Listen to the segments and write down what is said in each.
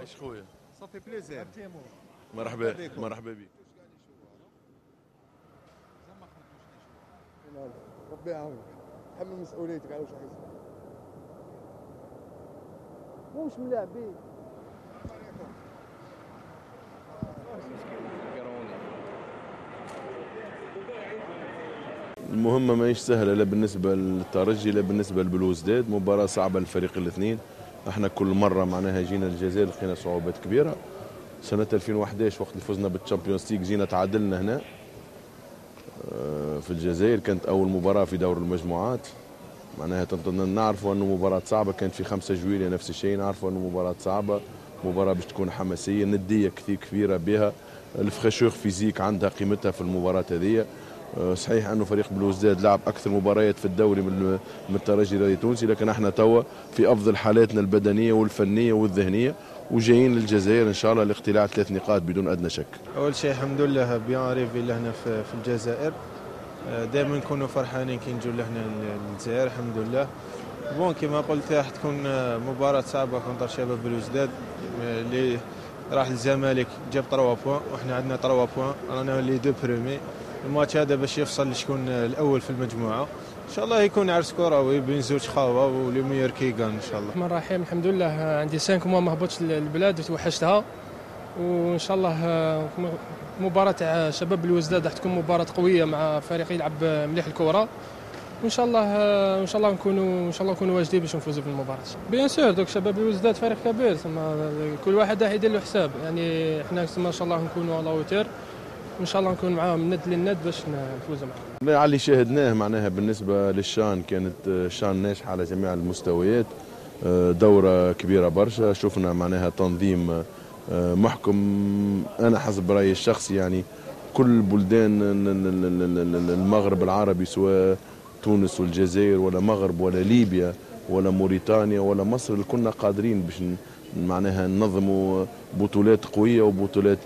عايش خويا صافي بليزير مرحبا. مرحبا بك. ربي يعاونك. تحمل مسؤوليتك على واش يصير مش ملاعبين. المهمة ماهيش سهلة لا بالنسبة للترجي لا بالنسبة للبلوزداد مباراة صعبة للفريق الاثنين. إحنا كل مرة معناها جينا الجزائر لقينا صعوبات كبيرة. سنة 2011 وقت اللي فزنا بال Champions League جينا تعادلنا هنا. آه، في الجزائر كانت أول مباراة في دور المجموعات. معناها نعرفوا أنه مباراة صعبة. كانت في 5 جويلية نفس الشيء نعرفوا أنه مباراة صعبة. مباراة باش تكون حماسية ندية كثير كبيرة بها. ال fraîcheur physique عندها قيمتها في المباراة هذه. صحيح أنه فريق بلوزداد لعب أكثر مباريات في الدوري من من الترجي الرياضي التونسي لكن إحنا توا في أفضل حالاتنا البدنية والفنية والذهنية وجايين للجزائر إن شاء الله لاقتلاع ثلاث نقاط بدون أدنى شك. أول شيء الحمد لله bien arrivés لهنا في, الجزائر. آه، دائما نكونوا فرحانين كي نجوا لهنا للجزائر الحمد لله. bon كما قلت راح تكون آه، مباراة صعبة contre شباب بلوزداد اللي راح الزمالك جاب 3 points وحنا عندنا 3 points رانا les deux premiers الماتش هذا باش يفصل شكون الأول في المجموعة. إن شاء الله يكون عرس كروي بين زوج خاوة و le meilleur qui gagne إن شاء الله. الرحمن الرحيم. الحمد لله. عندي 5 mois ما هبطش للبلاد وتوحشتها. وإن شاء الله مباراة تاع شباب بلوزداد راح تكون مباراة قوية مع فريق يلعب مليح الكره وإن شاء الله إن شاء الله نكونوا إن شاء الله نكونوا واجدين باش نفوزوا بالمباراة. bien sûr دوك شباب بلوزداد فريق كبير كل واحد راح يدير له حساب. يعني إحنا إن شاء الله نكونوا à la hauteur. وان شاء الله نكون معاهم ند للند باش نفوزوا معاهم. على اللي شاهدناه معناها بالنسبة للشان كانت شان ناجحة على جميع المستويات دورة كبيرة برشا شفنا معناها تنظيم محكم أنا حسب رأيي الشخصي يعني كل بلدان المغرب العربي سواء تونس والجزائر ولا مغرب ولا ليبيا ولا موريتانيا ولا مصر كنا قادرين باش معناها ننظموا بطولات قوية وبطولات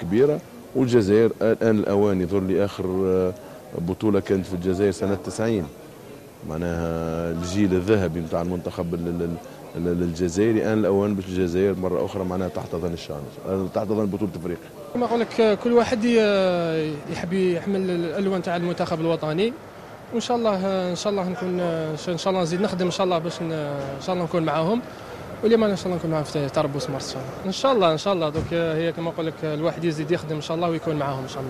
كبيرة والجزائر الآن الأوان يظهر لي آخر آه، بطولة كانت في الجزائر سنة 90 معناها الجيل الذهبي نتاع المنتخب الجزائري. الآن الأوان باش الجزائر مرة أخرى معناها تحتضن الشان تحتضن بطولة أفريقيا. كما نقول لك كل واحد يحب يحمل الألوان تاع المنتخب الوطني. وإن شاء الله إن شاء الله نكون إن شاء الله نزيد نخدم إن شاء الله باش إن شاء الله نكون معاهم. واليوم إن شاء الله نكون معاهم في تربص مرس ان شاء الله إن شاء الله إن شاء الله. دوك هي كما نقول لك الواحد يزيد يخدم إن شاء الله ويكون معاهم إن شاء الله.